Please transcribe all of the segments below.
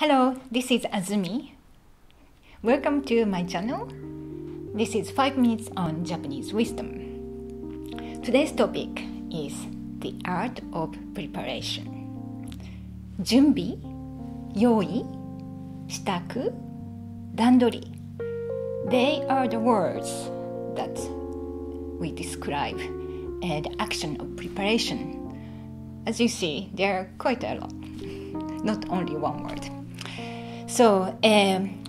Hello, this is Azumi. Welcome to my channel. This is 5 Minutes on Japanese Wisdom. Today's topic is the art of preparation. Junbi, yoi, shitaku, dandori. They are the words that we describe uh, the action of preparation. As you see, there are quite a lot, not only one word. So, um,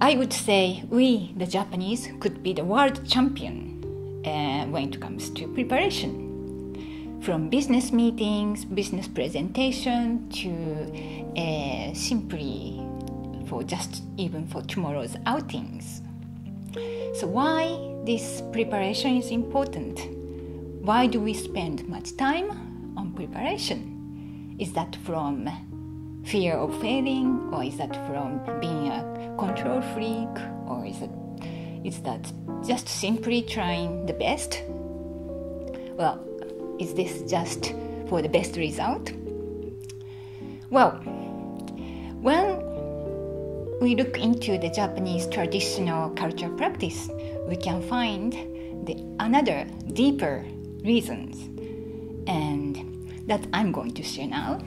I would say we, the Japanese, could be the world champion uh, when it comes to preparation. From business meetings, business presentation to uh, simply for just even for tomorrow's outings. So, why this preparation is important? Why do we spend much time on preparation? Is that from fear of failing, or is that from being a control freak, or is it is that just simply trying the best? Well, is this just for the best result? Well, when we look into the Japanese traditional culture practice, we can find the another deeper reasons, and that I'm going to share now.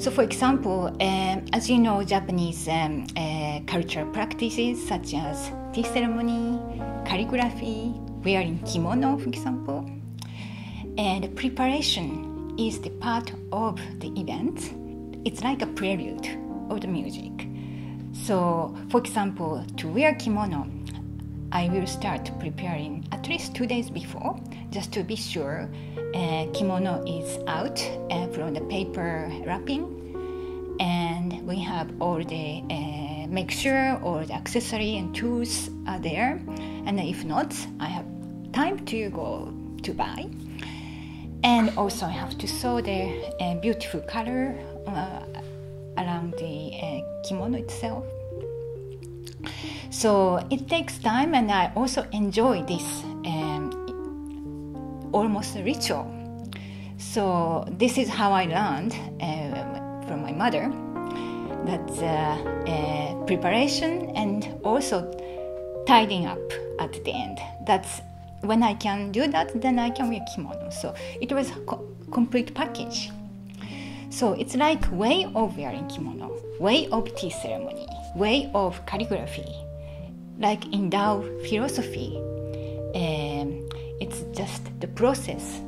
So, for example, um, as you know, Japanese um, uh, cultural practices such as tea ceremony, calligraphy, wearing kimono, for example, and preparation is the part of the event. It's like a prelude of the music. So, for example, to wear kimono, I will start preparing at least two days before, just to be sure. Uh, kimono is out uh, from the paper wrapping, and we have all the uh, make sure all the accessory and tools are there, and if not, I have time to go to buy, and also I have to sew the uh, beautiful color uh, around the uh, kimono itself. So it takes time, and I also enjoy this um, almost a ritual. So this is how I learned uh, from my mother that uh, uh, preparation and also tidying up at the end. That's when I can do that, then I can wear kimono. So it was a co- complete package. So it's like way of wearing kimono, way of tea ceremony, way of calligraphy, like in Tao philosophy. Um, it's just the process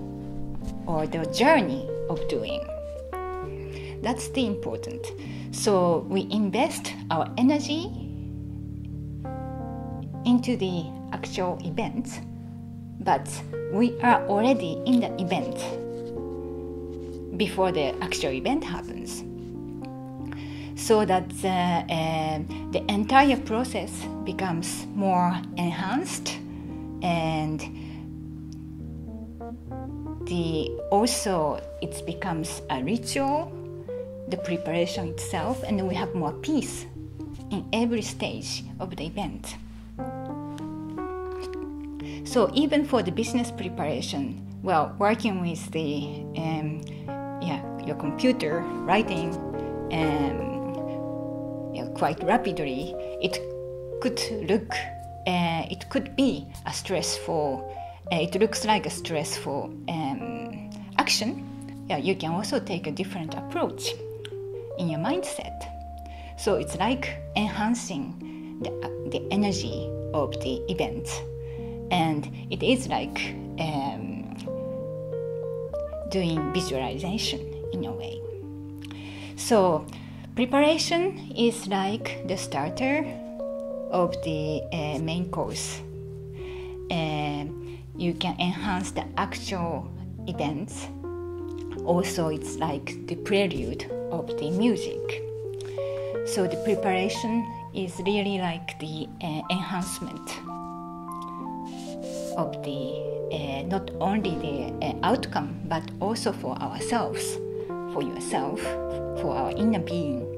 or the journey of doing. That's the important. So we invest our energy into the actual event, but we are already in the event before the actual event happens. So that uh, uh, the entire process becomes more enhanced and the also it becomes a ritual the preparation itself and we have more peace in every stage of the event. So even for the business preparation well working with the um, yeah your computer writing um, quite rapidly it could look uh, it could be a stressful uh, it looks like a stressful um, action. Yeah you can also take a different approach in your mindset. So it's like enhancing the, the energy of the event. And it is like um, doing visualization in a way. So preparation is like the starter of the uh, main course. Uh, you can enhance the actual events. Also, it's like the prelude of the music. So, the preparation is really like the uh, enhancement of the uh, not only the uh, outcome but also for ourselves, for yourself, for our inner being.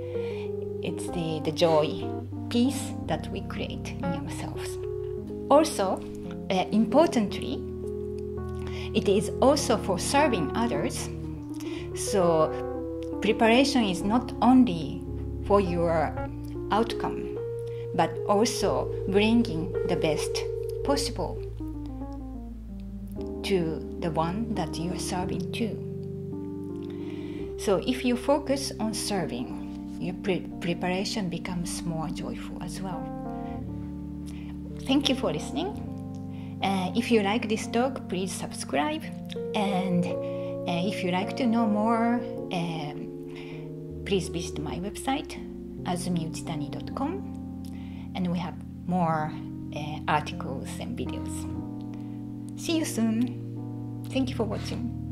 It's the, the joy peace that we create in ourselves. Also, uh, importantly, it is also for serving others. So, preparation is not only for your outcome, but also bringing the best possible to the one that you are serving to. So if you focus on serving, your pre- preparation becomes more joyful as well. Thank you for listening. Uh, if you like this talk, please subscribe. And uh, if you like to know more, um, please visit my website, azumiuchitani.com. And we have more uh, articles and videos. See you soon. Thank you for watching.